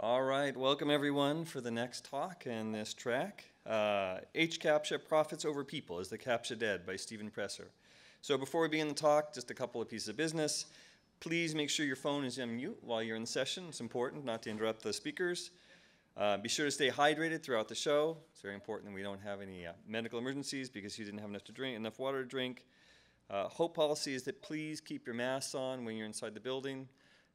All right, welcome everyone for the next talk and this track. Uh, H CAPTCHA Profits Over People is the CAPTCHA Dead by Steven Presser. So before we begin the talk, just a couple of pieces of business. Please make sure your phone is on mute while you're in the session. It's important not to interrupt the speakers. Uh, be sure to stay hydrated throughout the show. It's very important that we don't have any uh, medical emergencies because you didn't have enough to drink, enough water to drink. Uh, hope policy is that please keep your masks on when you're inside the building.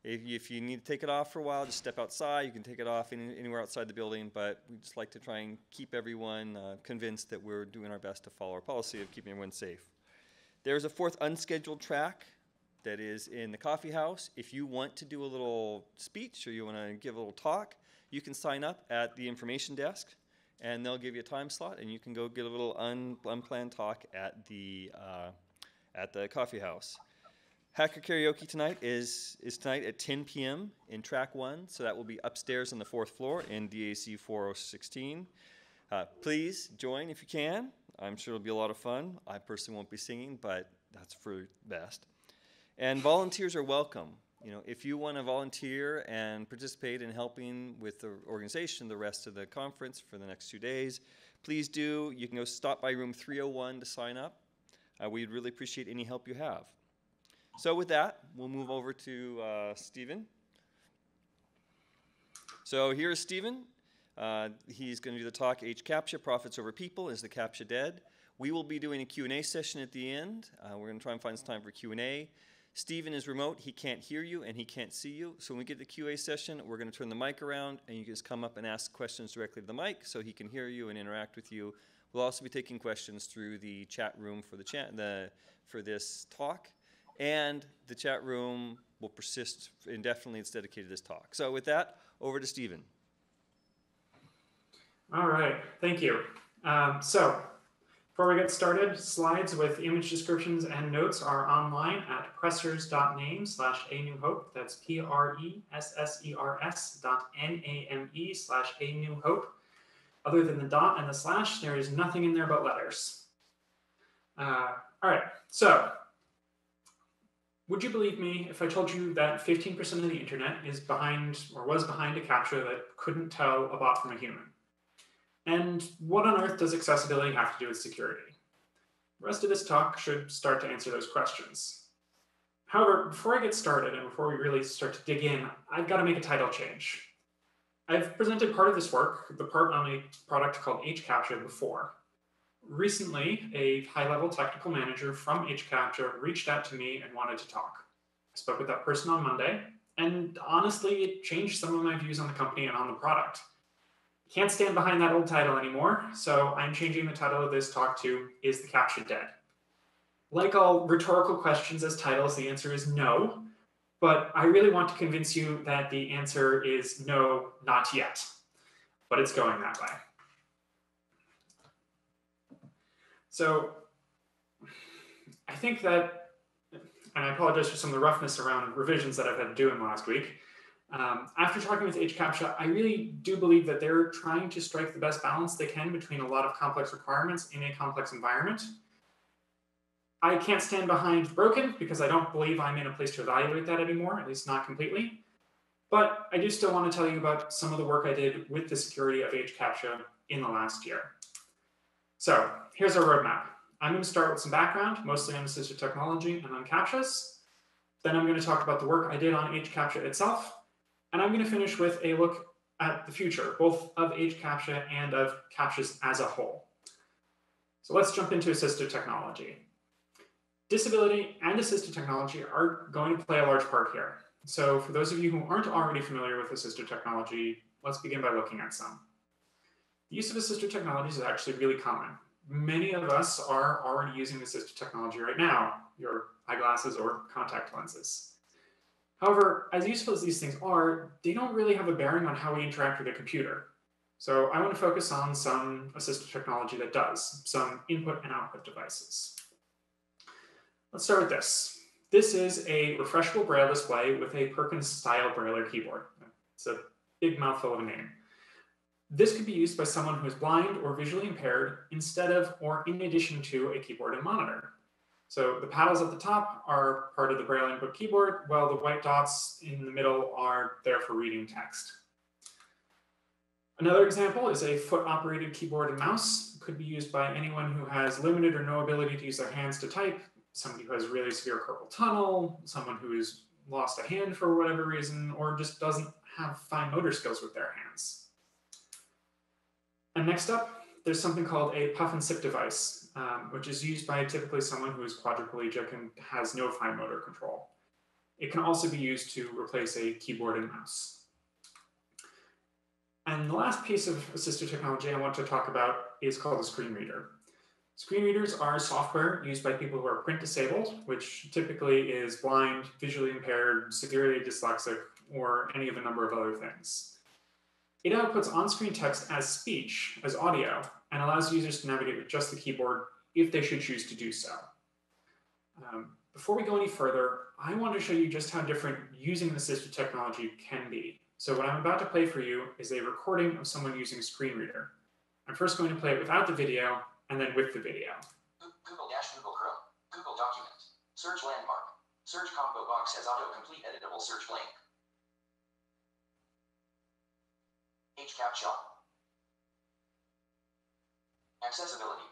If you, if you need to take it off for a while, just step outside. You can take it off any, anywhere outside the building, but we just like to try and keep everyone uh, convinced that we're doing our best to follow our policy of keeping everyone safe. There's a fourth unscheduled track that is in the coffee house. If you want to do a little speech or you want to give a little talk, you can sign up at the information desk and they'll give you a time slot and you can go get a little un, unplanned talk at the, uh, at the coffee house. Hacker karaoke tonight is, is tonight at 10 p.m. in track one, so that will be upstairs on the fourth floor in DAC 4016. Uh, please join if you can. I'm sure it'll be a lot of fun. I personally won't be singing, but that's for the best. And volunteers are welcome. You know, if you want to volunteer and participate in helping with the organization the rest of the conference for the next two days, please do. You can go stop by room 301 to sign up. Uh, we'd really appreciate any help you have. So with that, we'll move over to uh, Steven. So here's Steven. Uh, he's going to do the talk, H CAPTCHA, Profits Over People, is the CAPTCHA dead? We will be doing a Q&A session at the end. Uh, we're going to try and find some time for Q&A. Steven is remote. He can't hear you and he can't see you. So when we get the QA session, we're going to turn the mic around and you can just come up and ask questions directly to the mic so he can hear you and interact with you. We'll also be taking questions through the chat room for the chat the for this talk and the chat room will persist indefinitely. It's dedicated to this talk. So with that, over to Steven. All right, thank you. Um, so before we get started, slides with image descriptions and notes are online at pressers.name slash a new hope. That's P-R-E-S-S-E-R-S dot N-A-M-E slash a new hope. Other than the dot and the slash, there is nothing in there but letters. Uh, all right, so would you believe me if I told you that 15% of the internet is behind or was behind a CAPTCHA that couldn't tell a bot from a human? And what on earth does accessibility have to do with security? The rest of this talk should start to answer those questions. However, before I get started and before we really start to dig in, I've got to make a title change. I've presented part of this work, the part on a product called HCAPTCHA before, recently, a high level technical manager from HCAPTCHA reached out to me and wanted to talk. I spoke with that person on Monday, and honestly, it changed some of my views on the company and on the product. Can't stand behind that old title anymore, so I'm changing the title of this talk to Is the CAPTCHA Dead? Like all rhetorical questions as titles, the answer is no, but I really want to convince you that the answer is no, not yet. But it's going that way. So I think that, and I apologize for some of the roughness around revisions that I've had to do in the last week. Um, after talking with HCAPTCHA, I really do believe that they're trying to strike the best balance they can between a lot of complex requirements in a complex environment. I can't stand behind broken because I don't believe I'm in a place to evaluate that anymore, at least not completely. But I do still want to tell you about some of the work I did with the security of HCAPTCHA in the last year. So here's our roadmap. I'm going to start with some background, mostly on assistive technology and on CAPTCHAs. Then I'm going to talk about the work I did on HCAPTCHA itself. And I'm going to finish with a look at the future, both of HCAPTCHA and of CAPTCHAs as a whole. So let's jump into assistive technology. Disability and assistive technology are going to play a large part here. So for those of you who aren't already familiar with assistive technology, let's begin by looking at some. The use of assistive technologies is actually really common. Many of us are already using assistive technology right now, your eyeglasses or contact lenses. However, as useful as these things are, they don't really have a bearing on how we interact with a computer. So I want to focus on some assistive technology that does, some input and output devices. Let's start with this. This is a refreshable braille display with a Perkins style brailler keyboard. It's a big mouthful of a name. This could be used by someone who is blind or visually impaired instead of or in addition to a keyboard and monitor. So the paddles at the top are part of the Braille input keyboard, while the white dots in the middle are there for reading text. Another example is a foot-operated keyboard and mouse. It could be used by anyone who has limited or no ability to use their hands to type, somebody who has really severe carpal tunnel, someone who has lost a hand for whatever reason, or just doesn't have fine motor skills with their hands. And next up, there's something called a puff and sip device, um, which is used by typically someone who is quadriplegic and has no fine motor control. It can also be used to replace a keyboard and mouse. And the last piece of assistive technology I want to talk about is called a screen reader. Screen readers are software used by people who are print disabled, which typically is blind, visually impaired, severely dyslexic, or any of a number of other things. It outputs on-screen text as speech, as audio, and allows users to navigate with just the keyboard if they should choose to do so. Um, before we go any further, I want to show you just how different using assistive technology can be. So what I'm about to play for you is a recording of someone using a screen reader. I'm first going to play it without the video, and then with the video. Google dash Google Chrome, Google Document, search landmark, search combo box has autocomplete editable search blank. HCAPTCHA. Accessibility.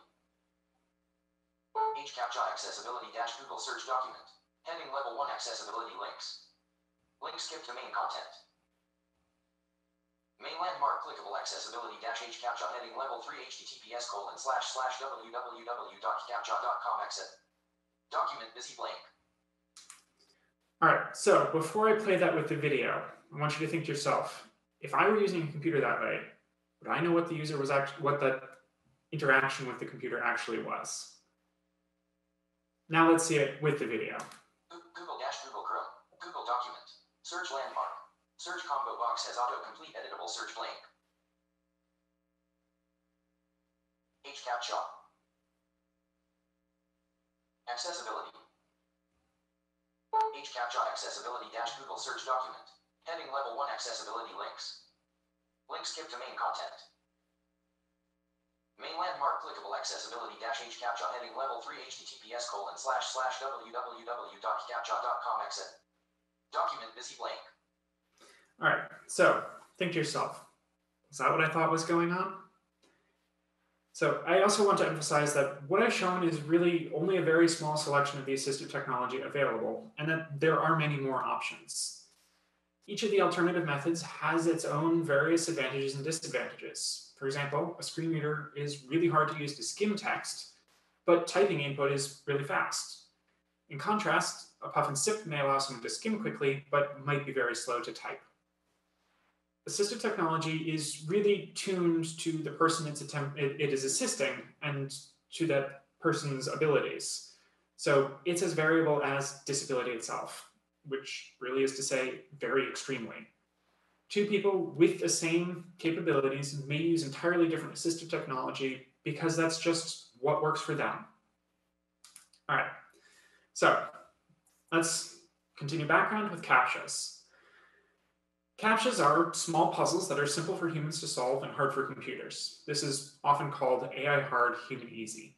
HCAPTCHA accessibility dash Google search document. Heading level 1 accessibility links. Link skip to main content. Main landmark clickable accessibility dash HCAPTCHA heading level 3 https colon slash slash www.captcha.com exit. Document busy blank. All right, so before I play that with the video, I want you to think to yourself, if I were using a computer that way, would I know what the user was actually, what the interaction with the computer actually was? Now let's see it with the video. Google dash Google Chrome, Google Document, search landmark, search combo box has autocomplete editable search blank. HCAPTCHA. Accessibility. HCAPTCHA accessibility dash Google search document. Heading level 1 accessibility links. Link skip to main content. Main landmark clickable accessibility dash HCAPTCHA heading level 3 https colon slash slash www.captcha.com exit. Document busy blank. All right, so think to yourself, is that what I thought was going on? So I also want to emphasize that what I've shown is really only a very small selection of the assistive technology available, and that there are many more options. Each of the alternative methods has its own various advantages and disadvantages. For example, a screen reader is really hard to use to skim text, but typing input is really fast. In contrast, a puff and sip may allow someone to skim quickly, but might be very slow to type. Assistive technology is really tuned to the person it's attempt it, it is assisting and to that person's abilities. So it's as variable as disability itself which really is to say very extremely. Two people with the same capabilities may use entirely different assistive technology because that's just what works for them. All right, so let's continue background with CAPTCHAs. CAPTCHAs are small puzzles that are simple for humans to solve and hard for computers. This is often called AI hard, human easy.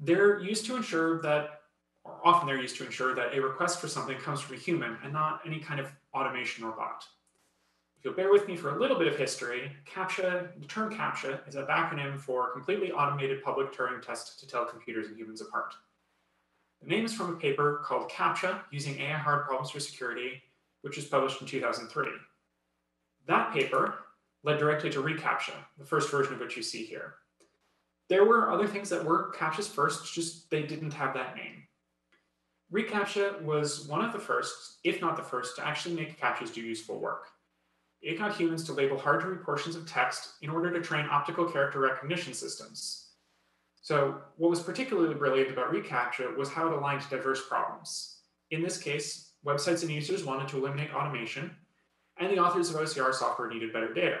They're used to ensure that often they're used to ensure that a request for something comes from a human and not any kind of automation or bot. If you'll bear with me for a little bit of history, CAPTCHA, the term CAPTCHA is a acronym for Completely Automated Public Turing Test to Tell Computers and Humans Apart. The name is from a paper called CAPTCHA, Using AI Hard Problems for Security, which was published in 2003. That paper led directly to reCAPTCHA, the first version of which you see here. There were other things that were CAPTCHAs first, just they didn't have that name. ReCAPTCHA was one of the first, if not the first, to actually make CAPTCHAs do useful work. It got humans to label hard to read portions of text in order to train optical character recognition systems. So what was particularly brilliant about reCAPTCHA was how it aligned diverse problems. In this case, websites and users wanted to eliminate automation, and the authors of OCR software needed better data.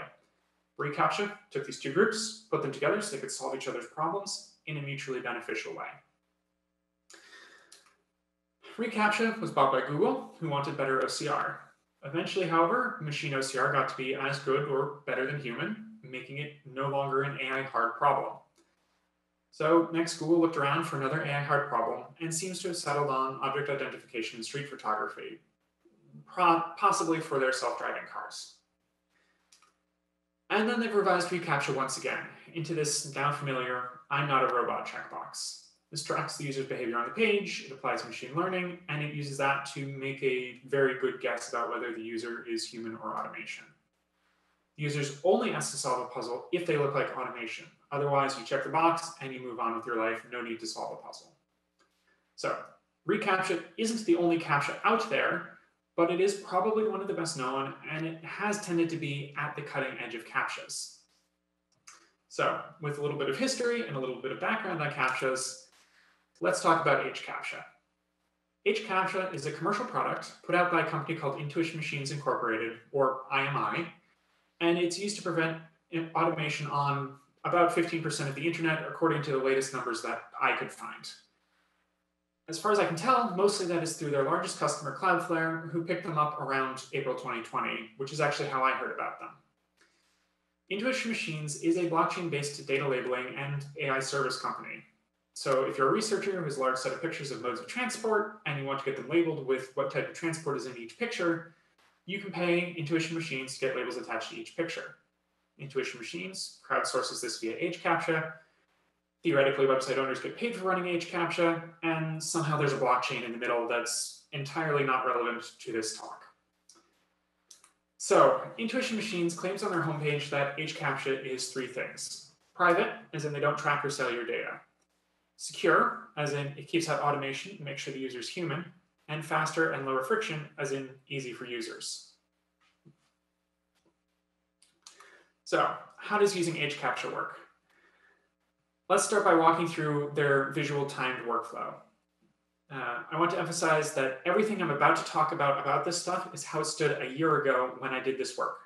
ReCAPTCHA took these two groups, put them together so they could solve each other's problems in a mutually beneficial way. ReCAPTCHA was bought by Google, who wanted better OCR. Eventually, however, machine OCR got to be as good or better than human, making it no longer an AI hard problem. So next, Google looked around for another AI hard problem and seems to have settled on object identification and street photography, possibly for their self-driving cars. And then they've revised reCAPTCHA once again into this now familiar I'm not a robot checkbox. This tracks the user's behavior on the page, it applies machine learning, and it uses that to make a very good guess about whether the user is human or automation. The user's only asked to solve a puzzle if they look like automation. Otherwise, you check the box and you move on with your life, no need to solve a puzzle. So, reCAPTCHA isn't the only CAPTCHA out there, but it is probably one of the best known, and it has tended to be at the cutting edge of CAPTCHAs. So, with a little bit of history and a little bit of background on CAPTCHAs, let's talk about HCAPTCHA. HCAPTCHA is a commercial product put out by a company called Intuition Machines Incorporated, or IMI, and it's used to prevent automation on about 15% of the internet, according to the latest numbers that I could find. As far as I can tell, mostly that is through their largest customer, Cloudflare, who picked them up around April 2020, which is actually how I heard about them. Intuition Machines is a blockchain based data labeling and AI service company. So, if you're a researcher who has a large set of pictures of modes of transport and you want to get them labeled with what type of transport is in each picture, you can pay Intuition Machines to get labels attached to each picture. Intuition Machines crowdsources this via HCAPTCHA. Theoretically, website owners get paid for running HCAPTCHA, and somehow there's a blockchain in the middle that's entirely not relevant to this talk. So, Intuition Machines claims on their homepage that HCAPTCHA is three things. Private, as in they don't track or sell your data. Secure, as in it keeps out automation and makes sure the user is human and faster and lower friction, as in easy for users. So, how does using HCAPTCHA work? Let's start by walking through their visual timed workflow. Uh, I want to emphasize that everything I'm about to talk about about this stuff is how it stood a year ago when I did this work.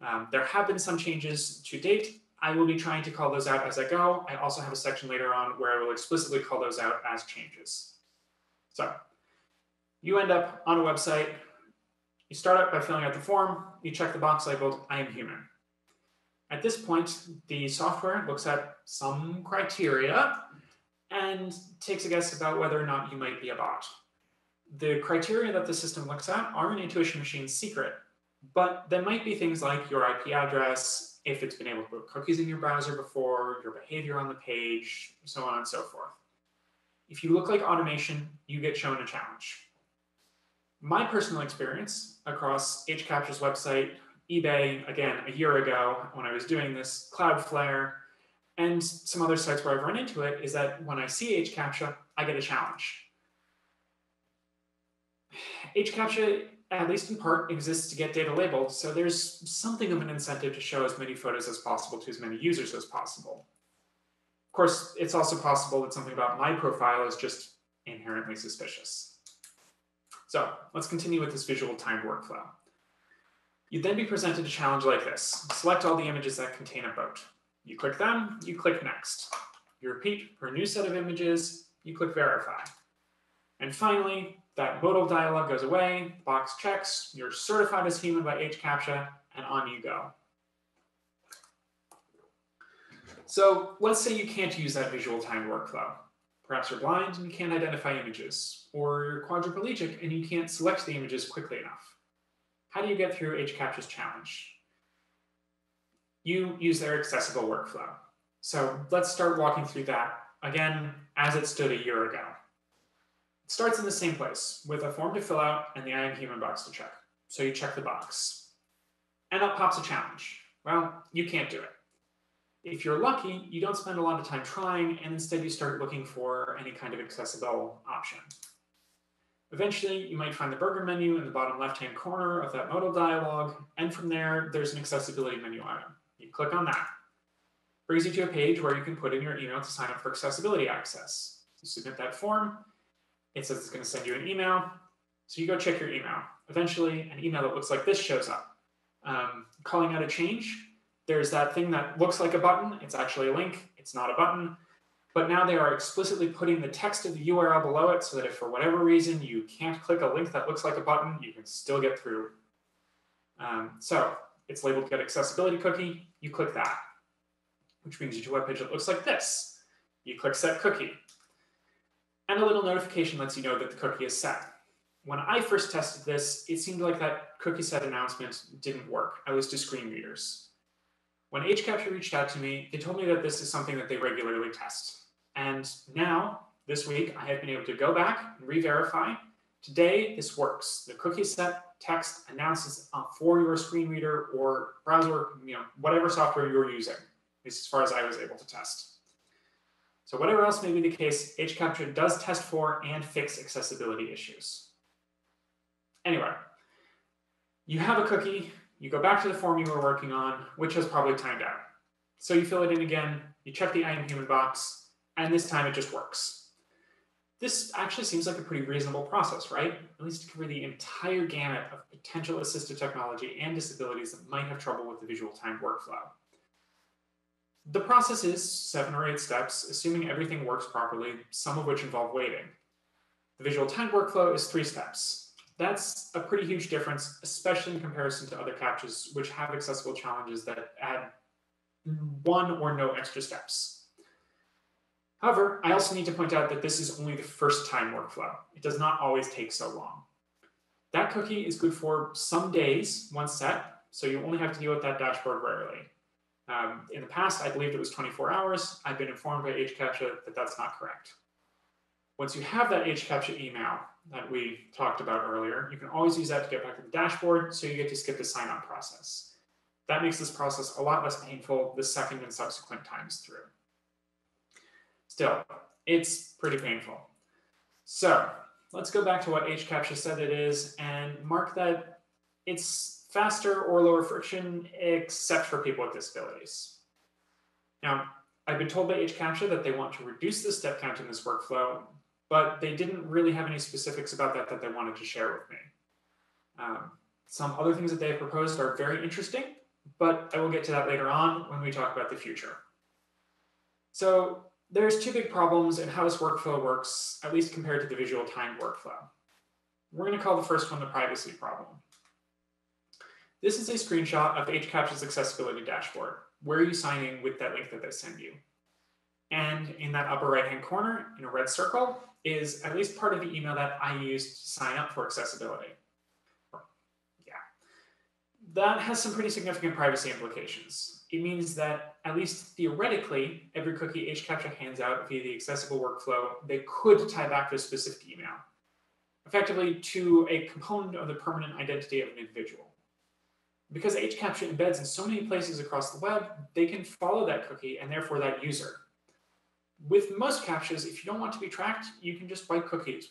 Um, there have been some changes to date. I will be trying to call those out as I go. I also have a section later on where I will explicitly call those out as changes. So you end up on a website. You start out by filling out the form. You check the box labeled, I am human. At this point, the software looks at some criteria and takes a guess about whether or not you might be a bot. The criteria that the system looks at are an Intuition Machine's secret, but there might be things like your IP address, if it's been able to put cookies in your browser before, your behavior on the page, so on and so forth. If you look like automation, you get shown a challenge my personal experience across HCAPTCHA's website, eBay, again, a year ago when I was doing this, Cloudflare, and some other sites where I've run into it is that when I see HCAPTCHA, I get a challenge. HCAPTCHA, at least in part, exists to get data labeled, so there's something of an incentive to show as many photos as possible to as many users as possible. Of course, it's also possible that something about my profile is just inherently suspicious. So let's continue with this visual timed workflow. You'd then be presented a challenge like this. Select all the images that contain a boat. You click them, you click next. You repeat for a new set of images, you click verify. And finally, that modal dialog goes away, box checks, you're certified as human by HCAPTCHA, and on you go. So let's say you can't use that visual timed workflow. Perhaps you're blind and you can't identify images, or you're quadriplegic and you can't select the images quickly enough. How do you get through HCAPTCHA's challenge? You use their accessible workflow. So let's start walking through that again as it stood a year ago. Starts in the same place with a form to fill out and the I am human box to check. So you check the box. And up pops a challenge. Well, you can't do it. If you're lucky, you don't spend a lot of time trying, and instead you start looking for any kind of accessible option. Eventually, you might find the burger menu in the bottom left-hand corner of that modal dialog, and from there, there's an accessibility menu item. You click on that. Brings you to a page where you can put in your email to sign up for accessibility access. You submit that form. It says it's going to send you an email. So you go check your email. Eventually, an email that looks like this shows up. Um, calling out a change, there's that thing that looks like a button. It's actually a link. It's not a button. But now they are explicitly putting the text of the URL below it so that if for whatever reason you can't click a link that looks like a button, you can still get through. Um, so it's labeled get accessibility cookie. You click that, which brings you to a web page that looks like this. You click set cookie. And a little notification lets you know that the cookie is set. When I first tested this, it seemed like that cookie set announcement didn't work, at least to screen readers. When HCAPTCHA reached out to me, they told me that this is something that they regularly test. And now, this week, I have been able to go back and re-verify. Today, this works. The cookie set text announces uh, for your screen reader or browser, you know, whatever software you're using, at least as far as I was able to test. So whatever else may be the case, HCAPTCHA does test for and fix accessibility issues. Anyway, you have a cookie, you go back to the form you were working on, which has probably timed out. So you fill it in again, you check the I am human box, and this time it just works. This actually seems like a pretty reasonable process, right? At least to cover the entire gamut of potential assistive technology and disabilities that might have trouble with the visual timed workflow. The process is seven or eight steps, assuming everything works properly, some of which involve waiting. The visual timed workflow is three steps. That's a pretty huge difference, especially in comparison to other CAPTCHAs, which have accessible challenges that add one or no extra steps. However, I also need to point out that this is only the first time workflow. It does not always take so long. That cookie is good for some days, once set, so you only have to deal with that dashboard rarely. Um, in the past, I believed it was 24 hours. I've been informed by HCAPTCHA that that's not correct. Once you have that HCAPTCHA email that we talked about earlier, you can always use that to get back to the dashboard so you get to skip the sign-on process. That makes this process a lot less painful the second and subsequent times through. Still, it's pretty painful. So let's go back to what HCAPTCHA said it is and mark that it's faster or lower friction, except for people with disabilities. Now, I've been told by HCAPTCHA that they want to reduce the step count in this workflow, but they didn't really have any specifics about that that they wanted to share with me. Um, some other things that they have proposed are very interesting, but I will get to that later on when we talk about the future. So there's two big problems in how this workflow works, at least compared to the visual timed workflow. We're going to call the first one the privacy problem. This is a screenshot of HCAPTCHA's accessibility dashboard. Where are you signing with that link that they send you? And in that upper right-hand corner, in a red circle, is at least part of the email that I used to sign up for accessibility. Yeah. That has some pretty significant privacy implications. It means that, at least theoretically, every cookie HCAPTCHA hands out via the accessible workflow, they could tie back to a specific email, effectively to a component of the permanent identity of an individual because HCAPTCHA embeds in so many places across the web, they can follow that cookie and therefore that user. With most CAPTCHAs, if you don't want to be tracked, you can just wipe cookies,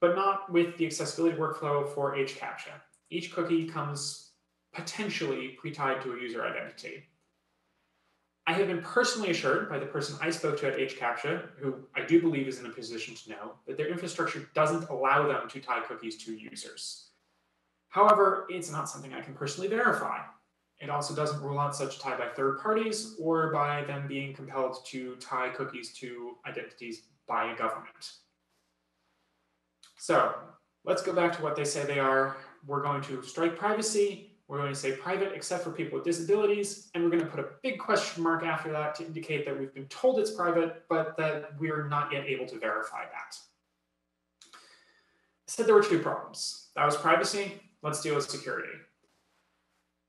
but not with the accessibility workflow for HCAPTCHA. Each cookie comes potentially pre-tied to a user identity. I have been personally assured by the person I spoke to at HCAPTCHA, who I do believe is in a position to know, that their infrastructure doesn't allow them to tie cookies to users. However, it's not something I can personally verify. It also doesn't rule out such tie by third parties or by them being compelled to tie cookies to identities by a government. So let's go back to what they say they are. We're going to strike privacy. We're going to say private except for people with disabilities. And we're going to put a big question mark after that to indicate that we've been told it's private, but that we're not yet able to verify that. I said there were two problems. That was privacy Let's deal with security.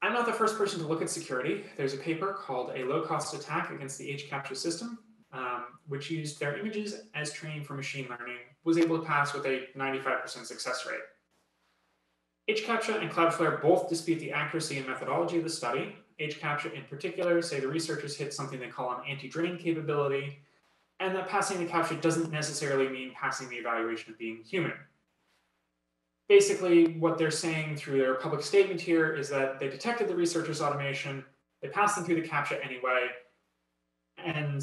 I'm not the first person to look at security. There's a paper called A Low Cost Attack Against the HCAPTCHA System, um, which used their images as training for machine learning, was able to pass with a 95% success rate. HCAPTCHA and Cloudflare both dispute the accuracy and methodology of the study. HCAPTCHA in particular say the researchers hit something they call an anti-drain capability, and that passing the CAPTCHA doesn't necessarily mean passing the evaluation of being human basically what they're saying through their public statement here is that they detected the researchers' automation, they passed them through the CAPTCHA anyway, and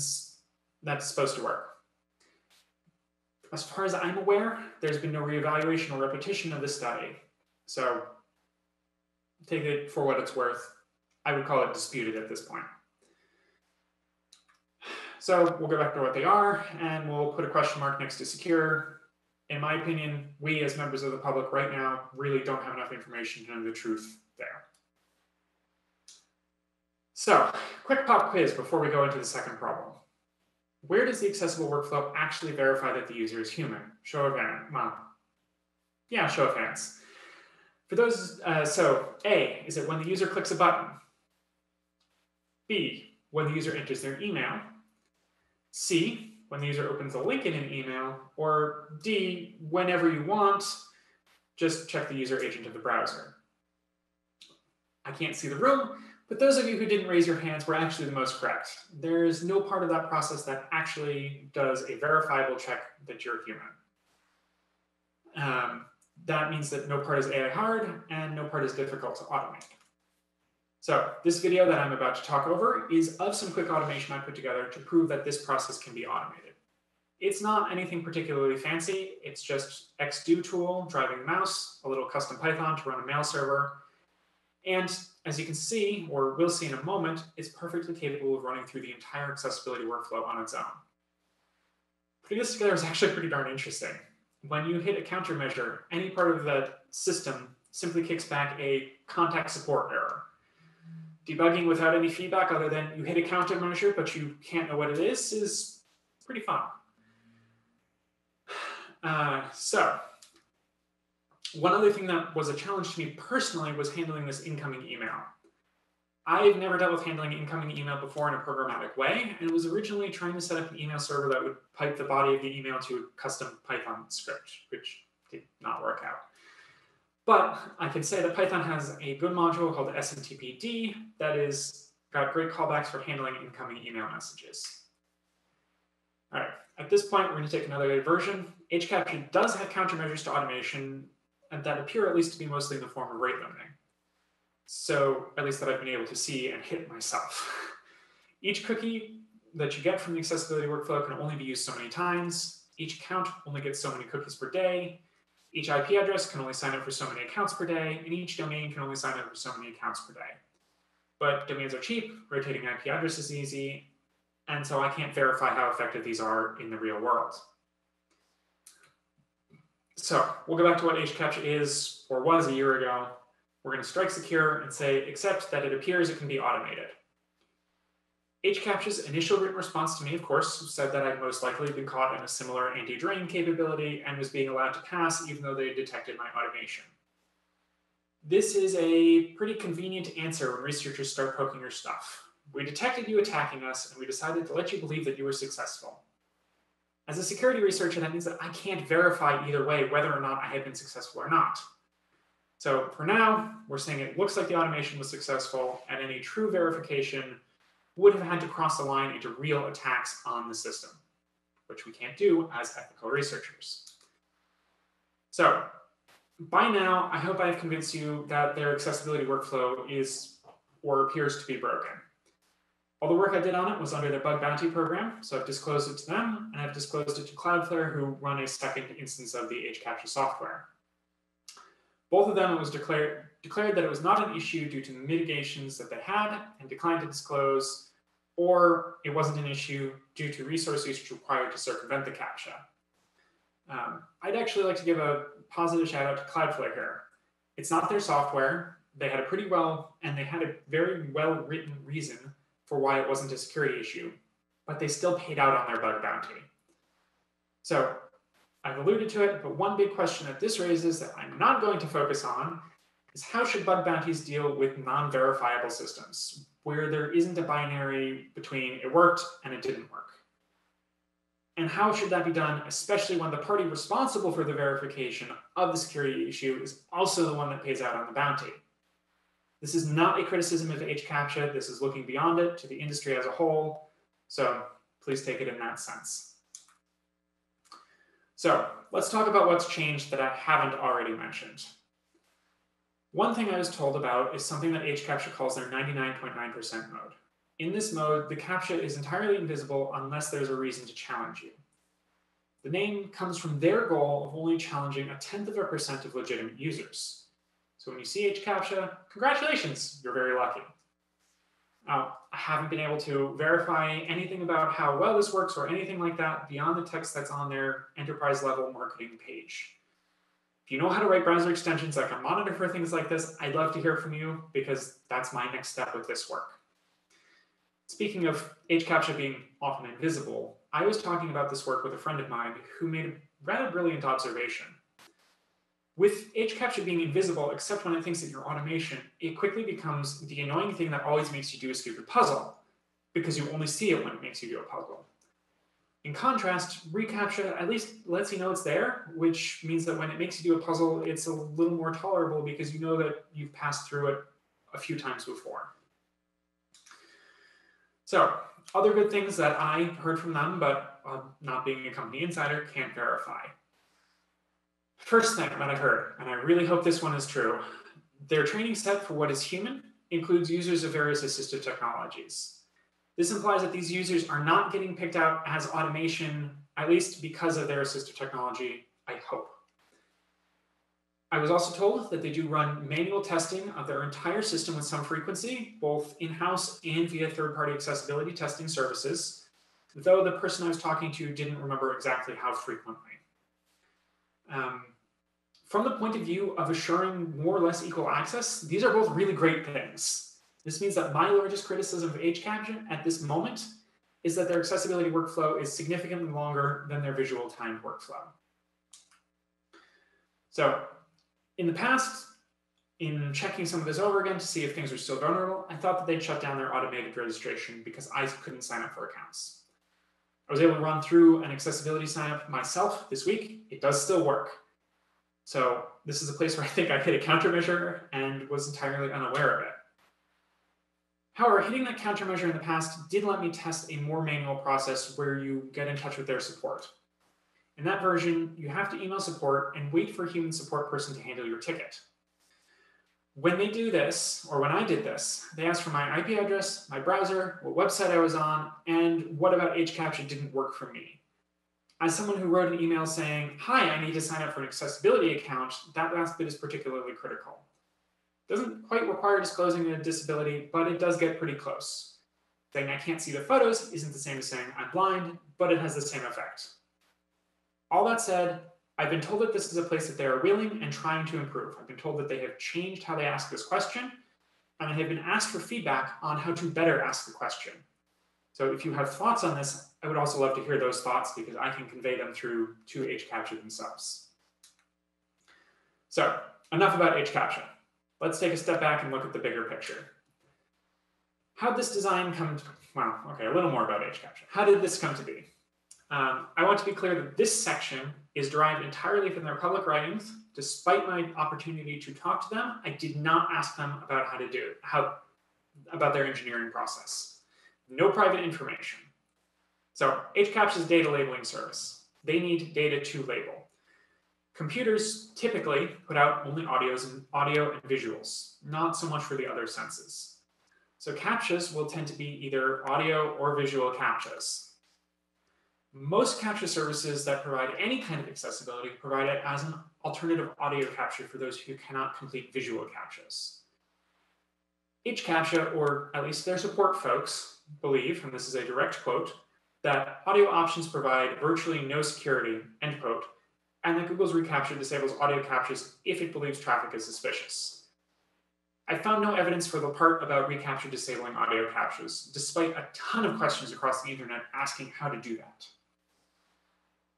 that's supposed to work. As far as I'm aware, there's been no reevaluation or repetition of the study. So take it for what it's worth. I would call it disputed at this point. So we'll go back to what they are, and we'll put a question mark next to secure, in my opinion, we as members of the public right now really don't have enough information to know the truth there. So, quick pop quiz before we go into the second problem. Where does the accessible workflow actually verify that the user is human? Show of hands. Well, yeah, show of hands. For those, uh, so A, is it when the user clicks a button? B, when the user enters their email, C, when the user opens a link in an email, or D, whenever you want, just check the user agent of the browser. I can't see the room, but those of you who didn't raise your hands were actually the most correct. There is no part of that process that actually does a verifiable check that you're human. Um, that means that no part is AI hard and no part is difficult to automate. So this video that I'm about to talk over is of some quick automation I put together to prove that this process can be automated. It's not anything particularly fancy. It's just xdotool, driving mouse, a little custom Python to run a mail server. And as you can see, or will see in a moment, it's perfectly capable of running through the entire accessibility workflow on its own. Putting this together is actually pretty darn interesting. When you hit a countermeasure, any part of the system simply kicks back a contact support error debugging without any feedback other than you hit a countermeasure, but you can't know what it is, is pretty fun. Uh, so, one other thing that was a challenge to me personally was handling this incoming email. I've never dealt with handling incoming email before in a programmatic way, and was originally trying to set up an email server that would pipe the body of the email to a custom Python script, which did not work out. But I can say that Python has a good module called SMTPD that is got great callbacks for handling incoming email messages. All right, at this point, we're going to take another version. HCAPTCHA does have countermeasures to automation and that appear at least to be mostly in the form of rate limiting. So at least that I've been able to see and hit myself. Each cookie that you get from the accessibility workflow can only be used so many times. Each account only gets so many cookies per day. Each IP address can only sign up for so many accounts per day, and each domain can only sign up for so many accounts per day. But domains are cheap, rotating IP address is easy, and so I can't verify how effective these are in the real world. So we'll go back to what HCAPTCHA is or was a year ago. We're going to strike secure and say, except that it appears it can be automated. HCAPTCHA's initial written response to me, of course, said that I'd most likely been caught in a similar anti-drain capability and was being allowed to pass even though they detected my automation. This is a pretty convenient answer when researchers start poking your stuff. We detected you attacking us and we decided to let you believe that you were successful. As a security researcher, that means that I can't verify either way whether or not I had been successful or not. So for now, we're saying it looks like the automation was successful and any true verification would have had to cross the line into real attacks on the system, which we can't do as ethical researchers. So by now, I hope I've convinced you that their accessibility workflow is or appears to be broken. All the work I did on it was under their bug bounty program, so I've disclosed it to them, and I've disclosed it to Cloudflare, who run a second instance of the HCAPTCHA software. Both of them, it was declared, declared that it was not an issue due to the mitigations that they had and declined to disclose, or it wasn't an issue due to resource usage required to circumvent the CAPTCHA. Um, I'd actually like to give a positive shout out to Cloudflare here. It's not their software. They had a pretty well, and they had a very well written reason for why it wasn't a security issue, but they still paid out on their bug bounty. So I've alluded to it, but one big question that this raises that I'm not going to focus on is how should bug bounties deal with non-verifiable systems, where there isn't a binary between it worked and it didn't work? And how should that be done, especially when the party responsible for the verification of the security issue is also the one that pays out on the bounty? This is not a criticism of HCAPTCHA. This is looking beyond it to the industry as a whole. So please take it in that sense. So let's talk about what's changed that I haven't already mentioned. One thing I was told about is something that HCAPTCHA calls their 99.9% mode. In this mode, the CAPTCHA is entirely invisible unless there's a reason to challenge you. The name comes from their goal of only challenging a tenth of a percent of legitimate users. So when you see H HCAPTCHA, congratulations, you're very lucky. Uh, I haven't been able to verify anything about how well this works or anything like that beyond the text that's on their enterprise level marketing page. If you know how to write browser extensions that can monitor for things like this, I'd love to hear from you because that's my next step with this work. Speaking of HCAPTCHA being often invisible, I was talking about this work with a friend of mine who made a rather brilliant observation. With HCAPTCHA being invisible except when it thinks that you're automation, it quickly becomes the annoying thing that always makes you do a stupid puzzle because you only see it when it makes you do a puzzle. In contrast, reCAPTCHA at least lets you know it's there, which means that when it makes you do a puzzle, it's a little more tolerable because you know that you've passed through it a few times before. So, other good things that I heard from them, but uh, not being a company insider, can't verify. First thing that I heard, and I really hope this one is true, their training set for what is human includes users of various assistive technologies. This implies that these users are not getting picked out as automation, at least because of their assistive technology, I hope. I was also told that they do run manual testing of their entire system with some frequency, both in-house and via third-party accessibility testing services, though the person I was talking to didn't remember exactly how frequently. Um, from the point of view of assuring more or less equal access, these are both really great things. This means that my largest criticism of HCAPTCHA at this moment is that their accessibility workflow is significantly longer than their visual timed workflow. So in the past, in checking some of this over again to see if things were still vulnerable, I thought that they'd shut down their automated registration because I couldn't sign up for accounts. I was able to run through an accessibility sign up myself this week. It does still work. So this is a place where I think I hit a countermeasure and was entirely unaware of it. However, hitting that countermeasure in the past did let me test a more manual process where you get in touch with their support. In that version, you have to email support and wait for a human support person to handle your ticket. When they do this, or when I did this, they asked for my IP address, my browser, what website I was on, and what about HCAPTCHA didn't work for me. As someone who wrote an email saying, hi, I need to sign up for an accessibility account, that last bit is particularly critical. Doesn't quite require disclosing a disability, but it does get pretty close. Saying I can't see the photos isn't the same as saying I'm blind, but it has the same effect. All that said, I've been told that this is a place that they are willing and trying to improve. I've been told that they have changed how they ask this question, and I have been asked for feedback on how to better ask the question. So if you have thoughts on this, I would also love to hear those thoughts because I can convey them through to HCAPTCHA themselves. So enough about HCAPTCHA. Let's take a step back and look at the bigger picture. How did this design come to, well, okay, a little more about HCAPTCHA. How did this come to be? Um, I want to be clear that this section is derived entirely from their public writings. Despite my opportunity to talk to them, I did not ask them about how to do it, how about their engineering process. No private information. So HCAPTCHA is data labeling service. They need data to label. Computers typically put out only audios and audio and visuals, not so much for the other senses. So CAPTCHAs will tend to be either audio or visual CAPTCHAs. Most CAPTCHA services that provide any kind of accessibility provide it as an alternative audio CAPTCHA for those who cannot complete visual CAPTCHAs. HCAPTCHA, or at least their support folks, believe, and this is a direct quote, that audio options provide virtually no security, end quote, and that Google's reCAPTCHA disables audio CAPTCHAs if it believes traffic is suspicious. I found no evidence for the part about reCAPTCHA disabling audio CAPTCHAs, despite a ton of questions across the internet asking how to do that.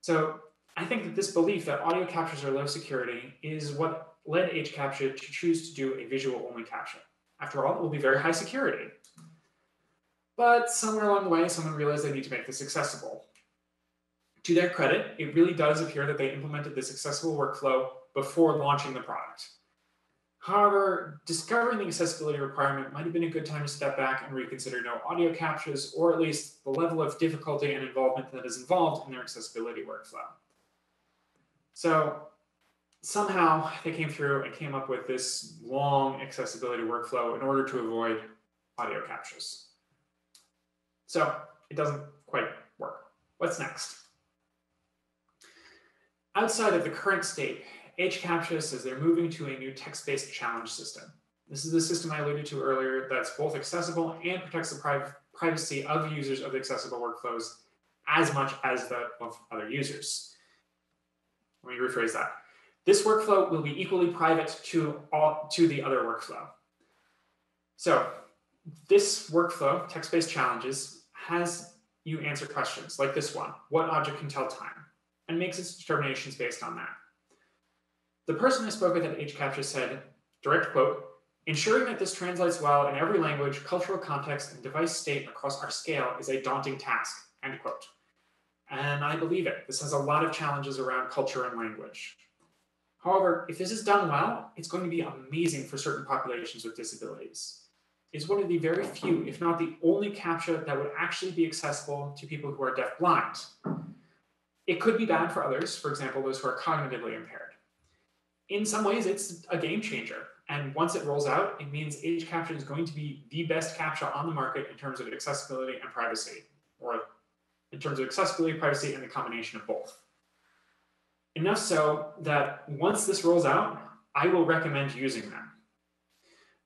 So I think that this belief that audio CAPTCHAs are low security is what led HCAPTCHA to choose to do a visual only CAPTCHA. After all, it will be very high security. But somewhere along the way, someone realized they need to make this accessible to their credit, it really does appear that they implemented this accessible workflow before launching the product. However, discovering the accessibility requirement might have been a good time to step back and reconsider no audio CAPTCHAs, or at least the level of difficulty and involvement that is involved in their accessibility workflow. So somehow they came through and came up with this long accessibility workflow in order to avoid audio CAPTCHAs. So it doesn't quite work. What's next? Outside of the current state, HCAPTCHA says they're moving to a new text-based challenge system. This is the system I alluded to earlier that's both accessible and protects the pri privacy of users of the accessible workflows as much as the of other users. Let me rephrase that. This workflow will be equally private to all to the other workflow. So this workflow, text-based challenges, has you answer questions like this one. What object can tell time? and makes its determinations based on that. The person I spoke with at HCAPTCHA said, direct quote, ensuring that this translates well in every language, cultural context, and device state across our scale is a daunting task, end quote. And I believe it. This has a lot of challenges around culture and language. However, if this is done well, it's going to be amazing for certain populations with disabilities. It's one of the very few, if not the only CAPTCHA that would actually be accessible to people who are deaf-blind. It could be bad for others, for example, those who are cognitively impaired. In some ways, it's a game changer. And once it rolls out, it means HCAPTCHA is going to be the best CAPTCHA on the market in terms of accessibility and privacy, or in terms of accessibility, privacy, and the combination of both. Enough so that once this rolls out, I will recommend using them.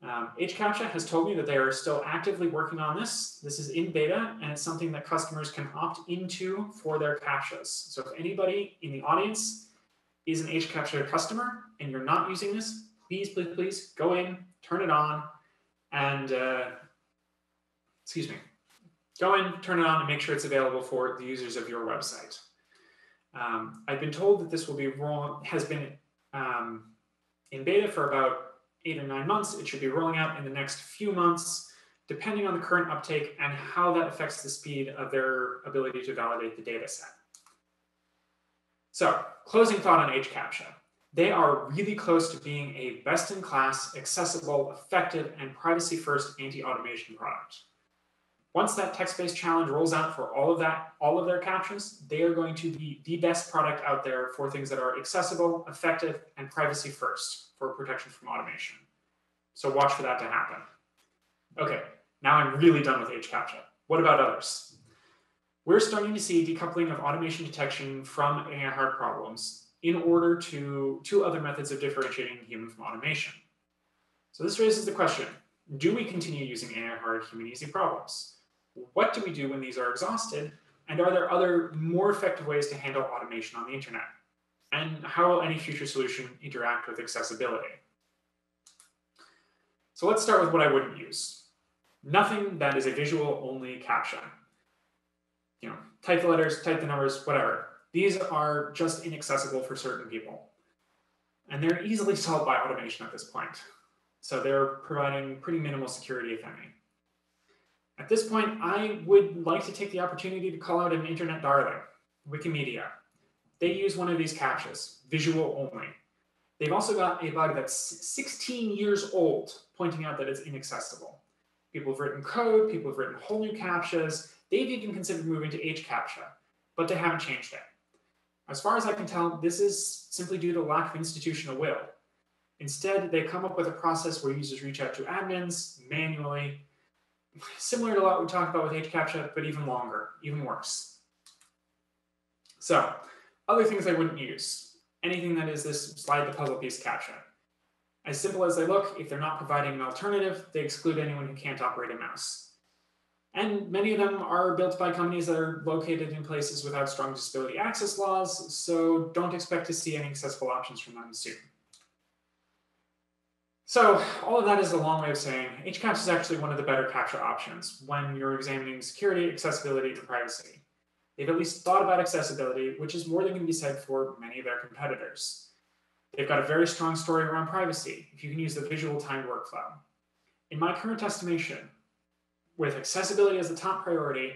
Um, HCAPTCHA has told me that they are still actively working on this. This is in beta, and it's something that customers can opt into for their CAPTCHAs. So if anybody in the audience is an HCAPTCHA customer and you're not using this, please, please, please go in, turn it on, and uh, excuse me, go in, turn it on, and make sure it's available for the users of your website. Um, I've been told that this will be has been um, in beta for about eight or nine months. It should be rolling out in the next few months, depending on the current uptake and how that affects the speed of their ability to validate the data set. So, closing thought on HCAPTCHA. They are really close to being a best-in-class, accessible, effective, and privacy-first anti-automation product. Once that text-based challenge rolls out for all of that, all of their CAPTCHAs, they are going to be the best product out there for things that are accessible, effective, and privacy first for protection from automation. So watch for that to happen. Okay, now I'm really done with HCAPTCHA. What about others? We're starting to see decoupling of automation detection from AI hard problems in order to two other methods of differentiating human from automation. So this raises the question, do we continue using AI hard human easy problems? What do we do when these are exhausted? And are there other more effective ways to handle automation on the internet? And how will any future solution interact with accessibility? So let's start with what I wouldn't use. Nothing that is a visual only CAPTCHA. You know, type the letters, type the numbers, whatever. These are just inaccessible for certain people. And they're easily solved by automation at this point. So they're providing pretty minimal security, if any. At this point, I would like to take the opportunity to call out an internet darling, Wikimedia. They use one of these CAPTCHAs, visual only. They've also got a bug that's 16 years old, pointing out that it's inaccessible. People have written code, people have written whole new CAPTCHAs. They've even considered moving to HCAPTCHA, but they haven't changed it. As far as I can tell, this is simply due to lack of institutional will. Instead, they come up with a process where users reach out to admins manually, similar to what we talked about with age HCAPTCHA, but even longer, even worse. So, other things I wouldn't use. Anything that is this slide the puzzle piece CAPTCHA. As simple as they look, if they're not providing an alternative, they exclude anyone who can't operate a mouse. And many of them are built by companies that are located in places without strong disability access laws, so don't expect to see any accessible options from them soon. So all of that is a long way of saying HCAPTCHA is actually one of the better CAPTCHA options when you're examining security, accessibility, and privacy. They've at least thought about accessibility, which is more than can be said for many of their competitors. They've got a very strong story around privacy, if you can use the visual timed workflow. In my current estimation, with accessibility as the top priority,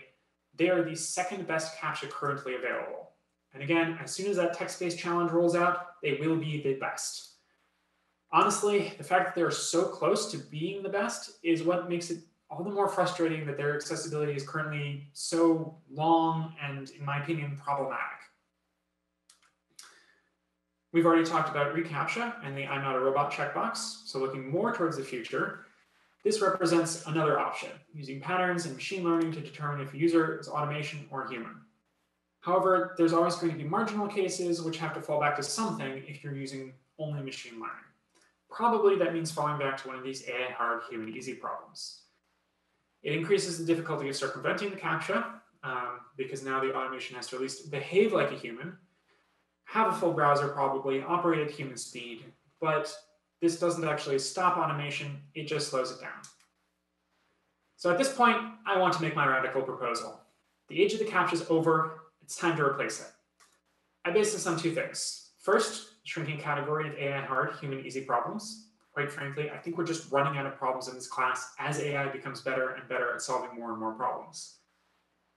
they are the second best CAPTCHA currently available. And again, as soon as that text-based challenge rolls out, they will be the best honestly, the fact that they're so close to being the best is what makes it all the more frustrating that their accessibility is currently so long and, in my opinion, problematic. We've already talked about reCAPTCHA and the I'm not a robot checkbox. So looking more towards the future, this represents another option, using patterns and machine learning to determine if a user is automation or human. However, there's always going to be marginal cases which have to fall back to something if you're using only machine learning probably that means falling back to one of these AI hard human easy problems. It increases the difficulty of circumventing the CAPTCHA um, because now the automation has to at least behave like a human, have a full browser probably, operate at human speed, but this doesn't actually stop automation, it just slows it down. So at this point, I want to make my radical proposal. The age of the CAPTCHA is over, it's time to replace it. I base this on two things. First, shrinking category of AI hard, human easy problems. Quite frankly, I think we're just running out of problems in this class as AI becomes better and better at solving more and more problems.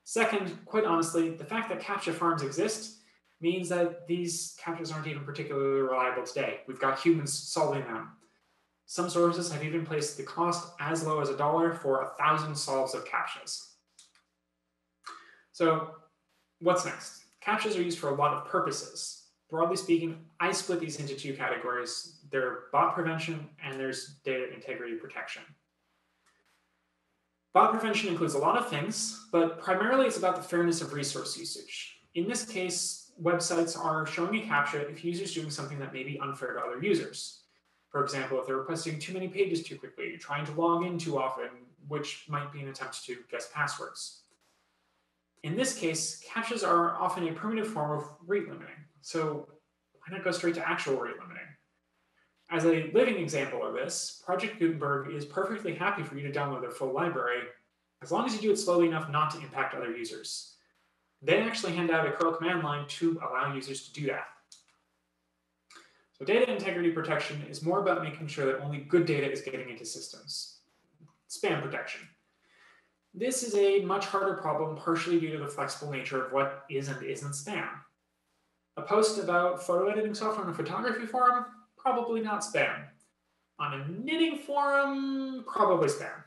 Second, quite honestly, the fact that CAPTCHA farms exist means that these CAPTCHAs aren't even particularly reliable today. We've got humans solving them. Some sources have even placed the cost as low as a dollar for a thousand solves of CAPTCHAs. So what's next? CAPTCHAs are used for a lot of purposes. Broadly speaking, I split these into two categories. There bot prevention and there's data integrity protection. Bot prevention includes a lot of things, but primarily it's about the fairness of resource usage. In this case, websites are showing a CAPTCHA if users doing something that may be unfair to other users. For example, if they're requesting too many pages too quickly, trying to log in too often, which might be an attempt to guess passwords. In this case, CAPTCHAs are often a primitive form of rate limiting. So why not go straight to actual rate limiting? As a living example of this, Project Gutenberg is perfectly happy for you to download their full library, as long as you do it slowly enough not to impact other users. They actually hand out a curl command line to allow users to do that. So data integrity protection is more about making sure that only good data is getting into systems. Spam protection. This is a much harder problem, partially due to the flexible nature of what is and isn't spam. A post about photo editing software on a photography forum probably not spam. On a knitting forum, probably spam.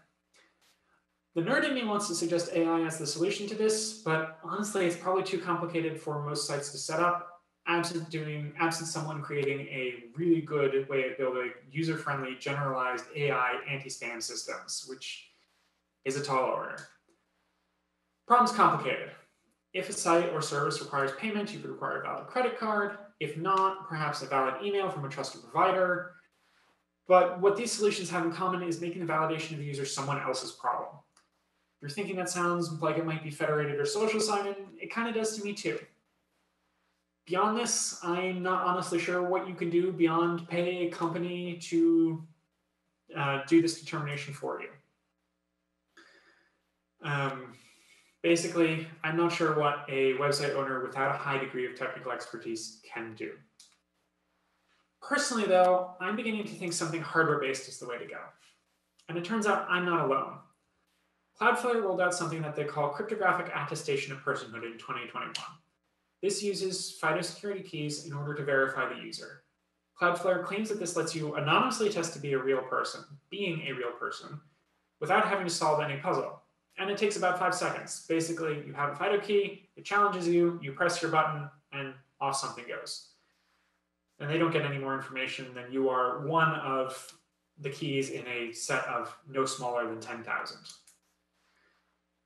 The nerd in me wants to suggest AI as the solution to this, but honestly, it's probably too complicated for most sites to set up, absent doing absent someone creating a really good way of building user-friendly, generalized AI anti-spam systems, which is a tall order. Problem's complicated. If a site or service requires payment, you could require a valid credit card. If not, perhaps a valid email from a trusted provider. But what these solutions have in common is making the validation of the user someone else's problem. If you're thinking that sounds like it might be federated or social sign-in, it kind of does to me too. Beyond this, I'm not honestly sure what you can do beyond pay a company to uh, do this determination for you. Um, basically, I'm not sure what a website owner without a high degree of technical expertise can do. Personally, though, I'm beginning to think something hardware-based is the way to go. And it turns out I'm not alone. Cloudflare rolled out something that they call cryptographic attestation of personhood in 2021. This uses FIDO security keys in order to verify the user. Cloudflare claims that this lets you anonymously test to be a real person, being a real person, without having to solve any puzzle and it takes about five seconds. Basically, you have a FIDO key, it challenges you, you press your button, and off something goes. And they don't get any more information than you are one of the keys in a set of no smaller than 10,000.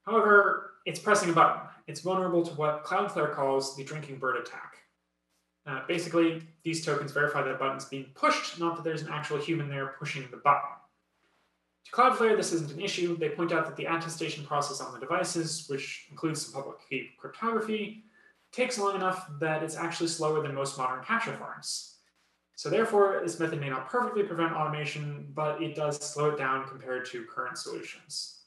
However, it's pressing a button. It's vulnerable to what Cloudflare calls the drinking bird attack. Uh, basically, these tokens verify that a button's being pushed, not that there's an actual human there pushing the button. To Cloudflare, this isn't an issue. They point out that the attestation process on the devices, which includes some public key cryptography, takes long enough that it's actually slower than most modern CAPTCHA farms. So therefore, this method may not perfectly prevent automation, but it does slow it down compared to current solutions.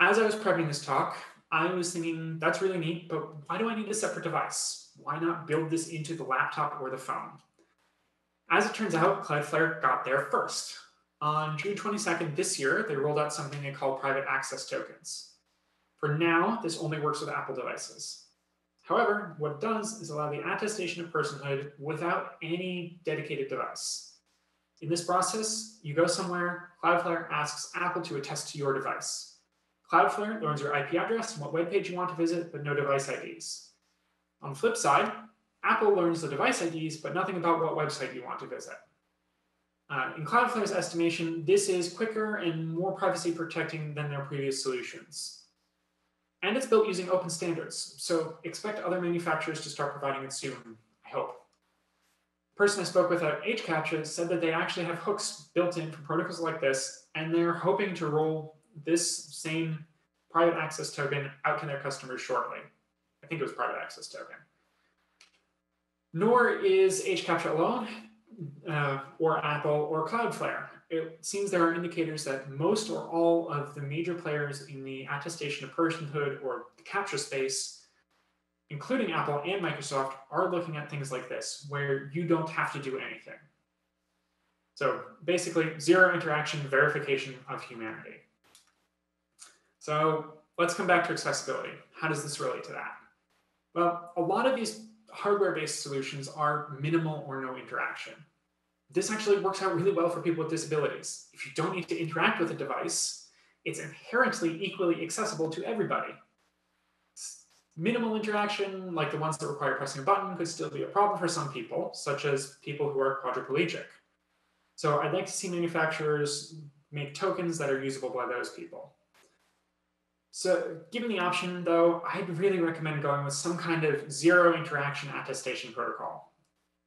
As I was prepping this talk, I was thinking, that's really neat, but why do I need a separate device? Why not build this into the laptop or the phone? As it turns out, Cloudflare got there first. On June 22nd this year, they rolled out something they call private access tokens. For now, this only works with Apple devices. However, what it does is allow the attestation of personhood without any dedicated device. In this process, you go somewhere, Cloudflare asks Apple to attest to your device. Cloudflare learns your IP address and what web page you want to visit, but no device IDs. On the flip side, Apple learns the device IDs, but nothing about what website you want to visit. Uh, in Cloudflare's estimation, this is quicker and more privacy protecting than their previous solutions. And it's built using open standards, so expect other manufacturers to start providing it soon, I hope. The person I spoke with at HCAPTCHA said that they actually have hooks built in for protocols like this, and they're hoping to roll this same private access token out to their customers shortly. I think it was private access token. Nor is HCAPTCHA alone uh, or Apple or Cloudflare. It seems there are indicators that most or all of the major players in the attestation of personhood or the CAPTCHA space including Apple and Microsoft, are looking at things like this, where you don't have to do anything. So basically, zero interaction verification of humanity. So let's come back to accessibility. How does this relate to that? Well, a lot of these hardware-based solutions are minimal or no interaction. This actually works out really well for people with disabilities. If you don't need to interact with a device, it's inherently equally accessible to everybody. Minimal interaction, like the ones that require pressing a button, could still be a problem for some people, such as people who are quadriplegic. So I'd like to see manufacturers make tokens that are usable by those people. So given the option though, I'd really recommend going with some kind of zero interaction attestation protocol.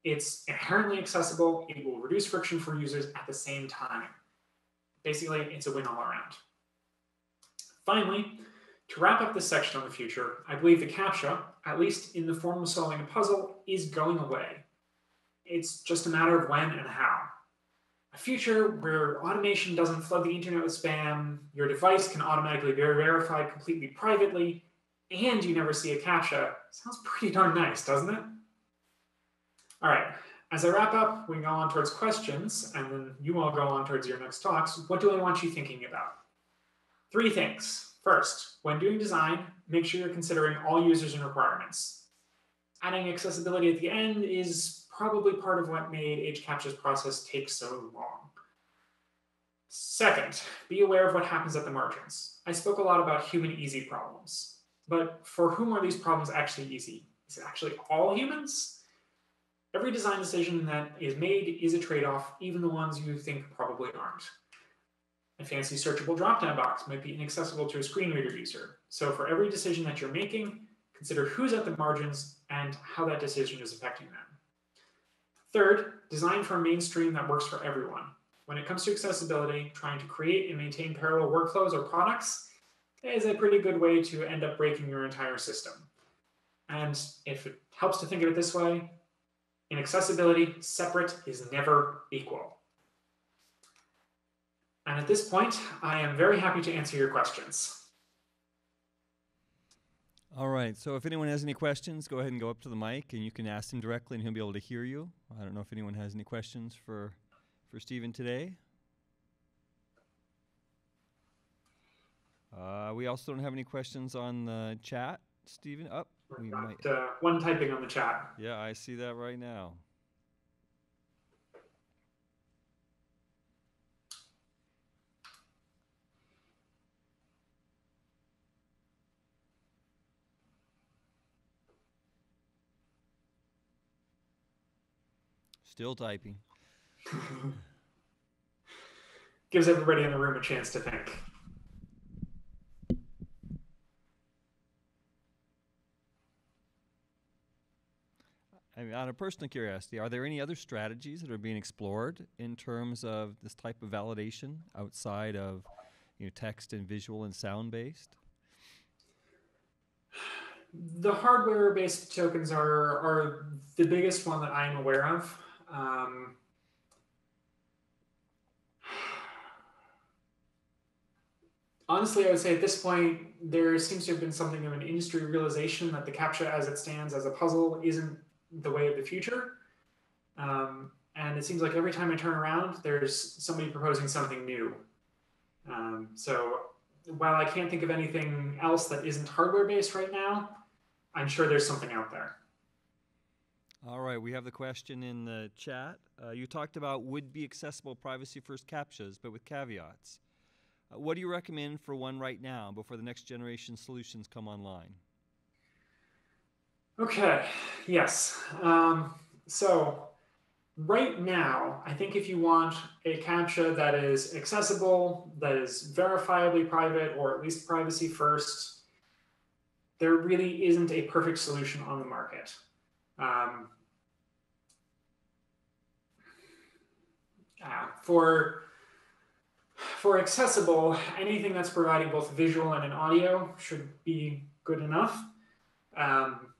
It's inherently accessible, it will reduce friction for users at the same time. Basically, it's a win all around. Finally, to wrap up this section on the future, I believe the CAPTCHA, at least in the form of solving a puzzle, is going away. It's just a matter of when and how. A future where automation doesn't flood the internet with spam, your device can automatically be verified completely privately, and you never see a CAPTCHA sounds pretty darn nice, doesn't it? All right, as I wrap up, we go on towards questions, and then you all go on towards your next talks. What do I want you thinking about? Three things. First, when doing design, make sure you're considering all users and requirements. Adding accessibility at the end is probably part of what made HCAPTCHA's process take so long. Second, be aware of what happens at the margins. I spoke a lot about human easy problems, but for whom are these problems actually easy? Is it actually all humans? Every design decision that is made is a trade-off, even the ones you think probably aren't. A fancy searchable drop-down box might be inaccessible to a screen reader user. So for every decision that you're making, consider who's at the margins and how that decision is affecting them. Third, design for a mainstream that works for everyone. When it comes to accessibility, trying to create and maintain parallel workflows or products is a pretty good way to end up breaking your entire system. And if it helps to think of it this way, in accessibility, separate is never equal. And at this point, I am very happy to answer your questions. All right. So if anyone has any questions, go ahead and go up to the mic and you can ask him directly and he'll be able to hear you. I don't know if anyone has any questions for, for Steven today. Uh, we also don't have any questions on the chat, Steven. Up. We might. Uh, one typing on the chat. Yeah, I see that right now. Still typing. Gives everybody in the room a chance to think. I mean, out of personal curiosity, are there any other strategies that are being explored in terms of this type of validation outside of you know, text and visual and sound based? The hardware based tokens are, are the biggest one that I'm aware of. Um, honestly, I would say at this point, there seems to have been something of an industry realization that the CAPTCHA as it stands as a puzzle isn't the way of the future. Um, and it seems like every time I turn around, there's somebody proposing something new. Um, so while I can't think of anything else that isn't hardware based right now, I'm sure there's something out there. All right, we have the question in the chat. Uh, you talked about would be accessible privacy first CAPTCHAs, but with caveats. Uh, what do you recommend for one right now before the next generation solutions come online? Okay, yes. Um, so, right now, I think if you want a CAPTCHA that is accessible, that is verifiably private, or at least privacy first, there really isn't a perfect solution on the market. Um, uh, for for accessible, anything that's providing both visual and an audio should be good enough. Um,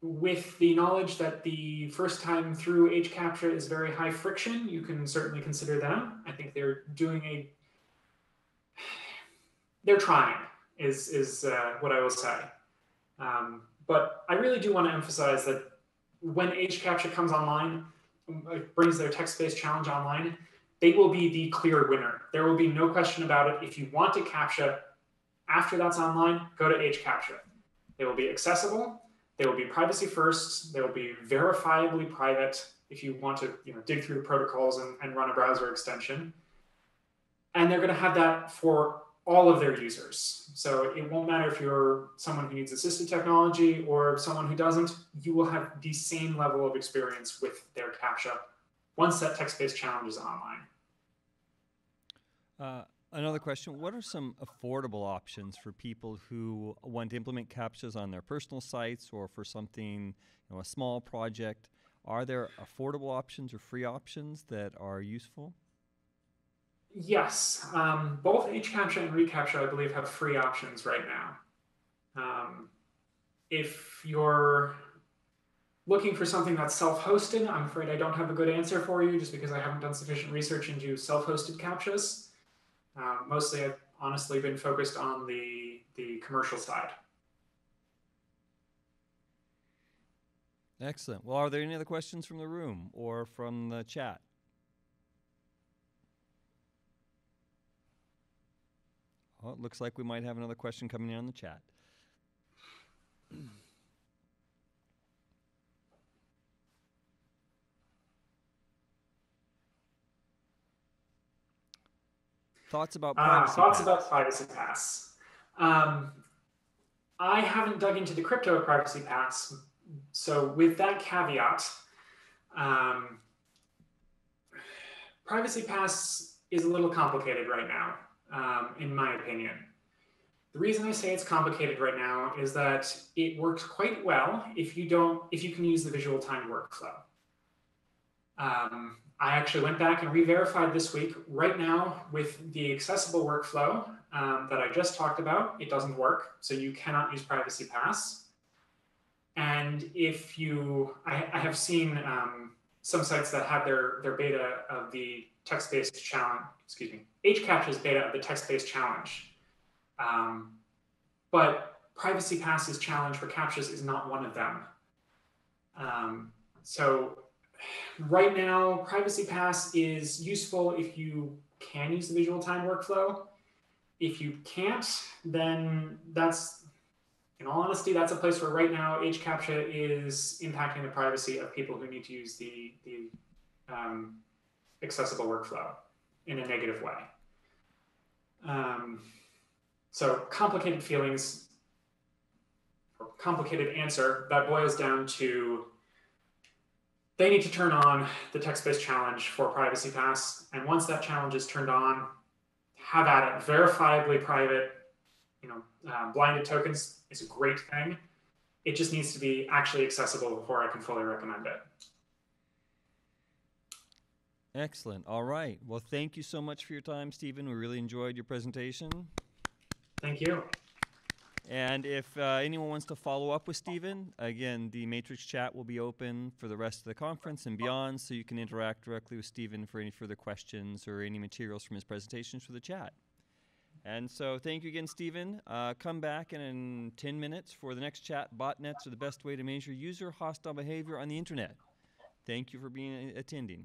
with the knowledge that the first time through HCAPTCHA is very high friction, you can certainly consider them. I think they're doing a, they're trying, is, is uh, what I will say. Um, but I really do want to emphasize that when HCAPTCHA comes online, uh, brings their text-based challenge online, they will be the clear winner. There will be no question about it. If you want to capture after that's online, go to HCAPTCHA. They will be accessible. They will be privacy first. They will be verifiably private if you want to you know, dig through the protocols and, and run a browser extension. And they're going to have that for all of their users. So it won't matter if you're someone who needs assistive technology or someone who doesn't, you will have the same level of experience with their CAPTCHA once that text-based challenge is online. Uh, another question, what are some affordable options for people who want to implement CAPTCHAs on their personal sites or for something, you know, a small project? Are there affordable options or free options that are useful? Yes, um, both HCAPTCHA and ReCAPTCHA, I believe, have free options right now. Um, if you're looking for something that's self-hosted, I'm afraid I don't have a good answer for you just because I haven't done sufficient research into self-hosted CAPTCHAs. Uh, mostly, I've honestly been focused on the the commercial side. Excellent. Well, are there any other questions from the room or from the chat? Oh, it looks like we might have another question coming in on the chat. Thoughts about Uh, privacy? thoughts Pass? about Privacy Pass. Um, I haven't dug into the crypto Privacy Pass, so with that caveat, um, Privacy Pass is a little complicated right now, um, in my opinion. The reason I say it's complicated right now is that it works quite well if you don't if you can use the visual time workflow. Um, I actually went back and re-verified this week. Right now, with the accessible workflow um, that I just talked about, it doesn't work. So you cannot use Privacy Pass. And if you, I, I have seen um, some sites that have their their beta of the text-based challenge. Excuse me, HCAPTCHA's beta of the text-based challenge. Um, but Privacy Pass's challenge for CAPTCHAs is not one of them. Um, so right now, Privacy Pass is useful if you can use the visual time workflow. If you can't, then that's, in all honesty, that's a place where right now HCAPTCHA is impacting the privacy of people who need to use the, the um, accessible workflow in a negative way. Um, so complicated feelings, or complicated answer, that boils down to they need to turn on the text-based challenge for Privacy Pass. And once that challenge is turned on, have at it. Verifiably private, you know, uh, blinded tokens is a great thing. It just needs to be actually accessible before I can fully recommend it. Excellent. All right. Well, thank you so much for your time, Steven. We really enjoyed your presentation. Thank you. And if uh, anyone wants to follow up with Steven, again, the Matrix chat will be open for the rest of the conference and beyond, so you can interact directly with Steven for any further questions or any materials from his presentations for the chat. And so, thank you again, Steven. Uh, come back in, in 10 minutes for the next chat. Botnets are the best way to measure user hostile behavior on the internet. Thank you for being attending.